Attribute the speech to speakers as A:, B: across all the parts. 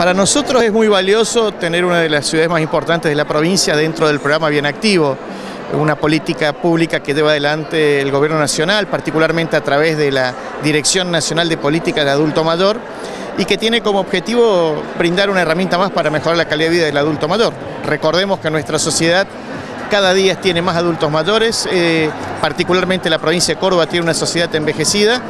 A: Para nosotros es muy valioso tener una de las ciudades más importantes de la provincia dentro del programa Bien Activo, una política pública que lleva adelante el Gobierno Nacional, particularmente a través de la Dirección Nacional de Política de Adulto Mayor, y que tiene como objetivo brindar una herramienta más para mejorar la calidad de vida del adulto mayor. Recordemos que nuestra sociedad cada día tiene más adultos mayores, eh, particularmente la provincia de Córdoba tiene una sociedad envejecida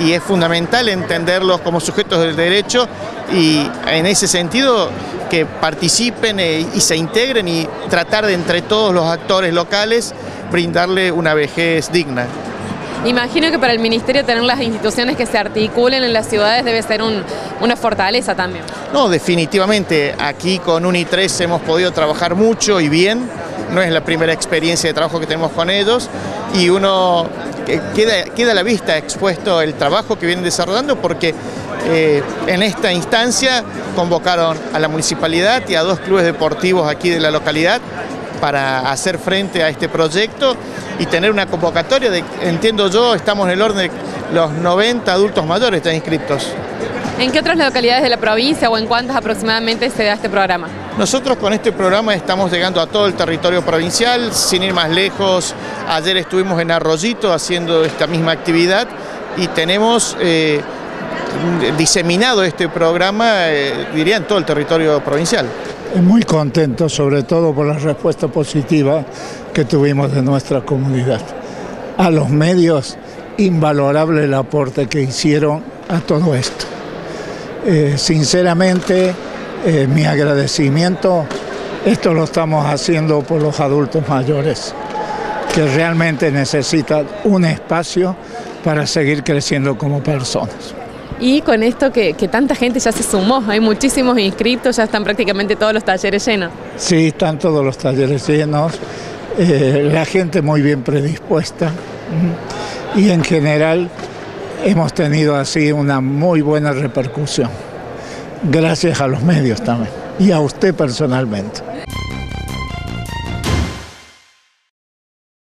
A: y es fundamental entenderlos como sujetos del derecho y en ese sentido que participen eh, y se integren y tratar de entre todos los actores locales brindarle una vejez digna.
B: Imagino que para el Ministerio tener las instituciones que se articulen en las ciudades debe ser una fortaleza también.
A: No, definitivamente. Aquí con UNI3 hemos podido trabajar mucho y bien. No es la primera experiencia de trabajo que tenemos con ellos y uno queda, queda a la vista expuesto el trabajo que vienen desarrollando porque eh, en esta instancia convocaron a la municipalidad y a dos clubes deportivos aquí de la localidad para hacer frente a este proyecto y tener una convocatoria de, entiendo yo, estamos en el orden de los 90 adultos mayores están inscritos.
B: ¿En qué otras localidades de la provincia o en cuántas aproximadamente se da este programa?
A: Nosotros con este programa estamos llegando a todo el territorio provincial, sin ir más lejos. Ayer estuvimos en Arroyito haciendo esta misma actividad y tenemos eh, diseminado este programa, eh, diría, en todo el territorio provincial.
C: Muy contento, sobre todo por la respuesta positiva que tuvimos de nuestra comunidad. A los medios, invalorable el aporte que hicieron a todo esto. Eh, sinceramente, eh, mi agradecimiento, esto lo estamos haciendo por los adultos mayores, que realmente necesitan un espacio para seguir creciendo como personas.
B: Y con esto que, tanta gente ya se sumó, hay muchísimos inscritos, ya están prácticamente todos los talleres llenos.
C: Sí, están todos los talleres llenos, eh, la gente muy bien predispuesta y en general hemos tenido así una muy buena repercusión. Gracias a los medios también y a usted personalmente.